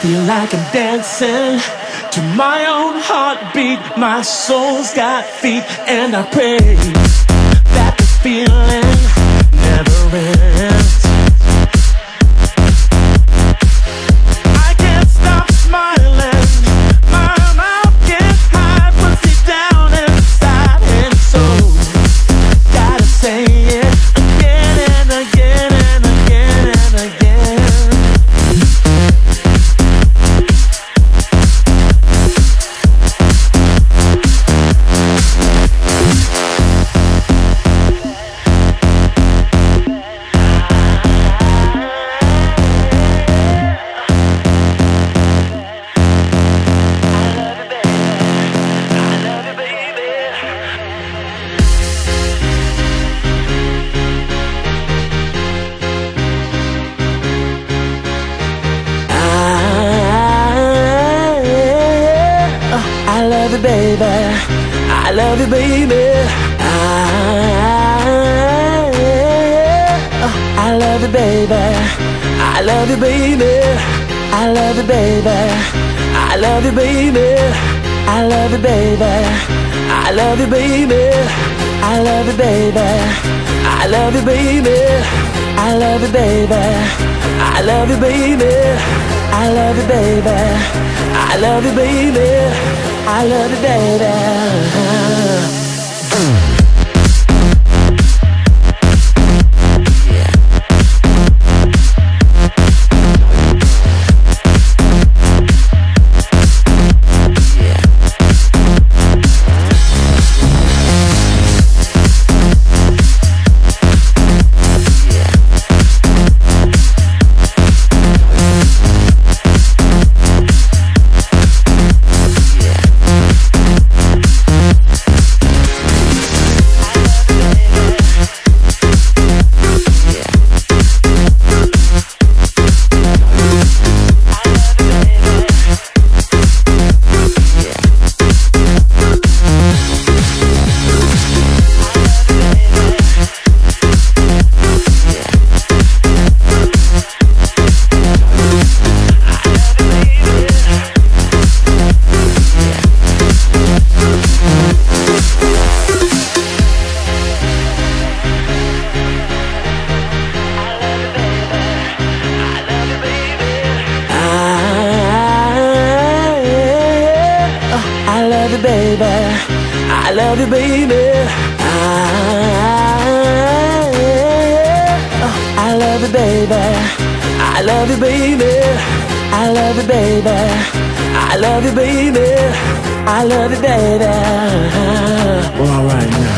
feel like I'm dancing to my own heartbeat. My soul's got feet, and I pray that the feeling never ends. Love you, baby. I, I love you, baby. I love you, baby. I love you, baby. I love you, baby. I love you, baby. I love you, baby. I love you, baby. I love you, baby. I love you, baby. I love you, baby. I love you, baby. I love you, baby. I love you, baby. I love you, baby. I, I love you, baby. I love you, baby. I love you, baby. I love you, baby. I love you, baby. Well, alright.